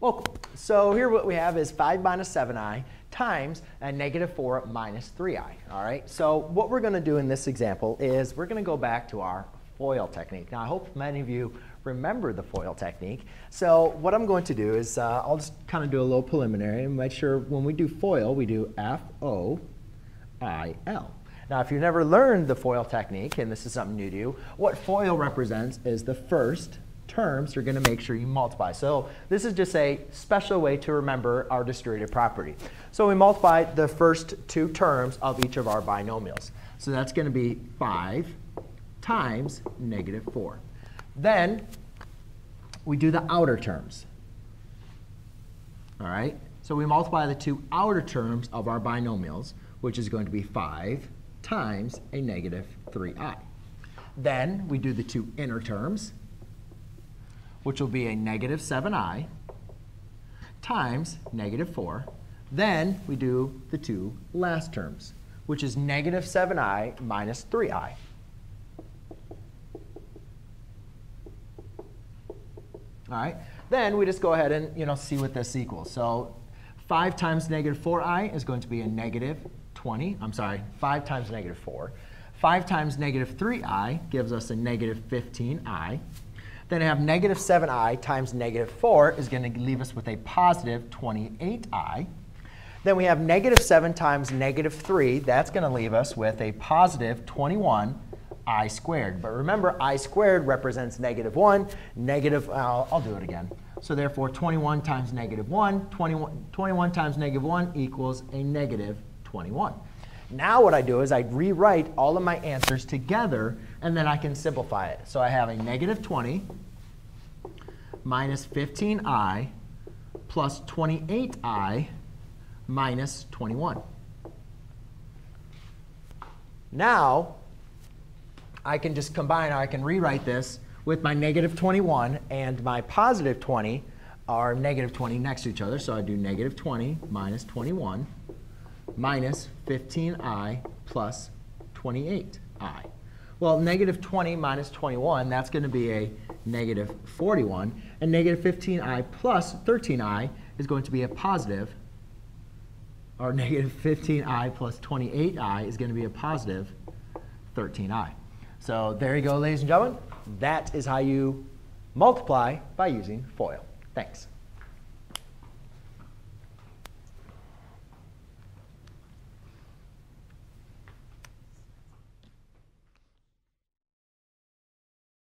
Well, so here what we have is 5 minus 7i times a negative 4 minus 3i. All right, so what we're going to do in this example is we're going to go back to our FOIL technique. Now, I hope many of you remember the FOIL technique. So what I'm going to do is uh, I'll just kind of do a little preliminary and make sure when we do FOIL, we do F-O-I-L. Now, if you've never learned the FOIL technique, and this is something new to you, what FOIL represents is the first terms, you're going to make sure you multiply. So this is just a special way to remember our distributive property. So we multiply the first two terms of each of our binomials. So that's going to be 5 times negative 4. Then we do the outer terms. All right? So we multiply the two outer terms of our binomials, which is going to be 5 times a negative 3i. Then we do the two inner terms, which will be a negative 7i times negative 4. Then we do the two last terms, which is negative 7i minus 3i. All right. Then we just go ahead and you know see what this equals. So 5 times negative 4i is going to be a negative 20. I'm sorry, 5 times negative 4. 5 times negative 3i gives us a negative 15i. Then I have negative 7i times negative 4 is going to leave us with a positive 28i. Then we have negative 7 times negative 3. That's going to leave us with a positive 21i squared. But remember, i squared represents negative 1. Negative, I'll do it again. So therefore, 21 times negative 1, 21, 21 times negative 1 equals a negative 21. Now what I do is I rewrite all of my answers together, and then I can simplify it. So I have a negative 20 minus 15i plus 28i minus 21. Now, I can just combine, or I can rewrite this with my negative 21 and my positive 20 are negative 20 next to each other. So I do negative 20 minus 21 minus 15i plus 28i. Well, negative 20 minus 21, that's going to be a negative 41. And negative 15i plus 13i is going to be a positive, or negative 15i plus 28i is going to be a positive 13i. So there you go, ladies and gentlemen. That is how you multiply by using FOIL. Thanks.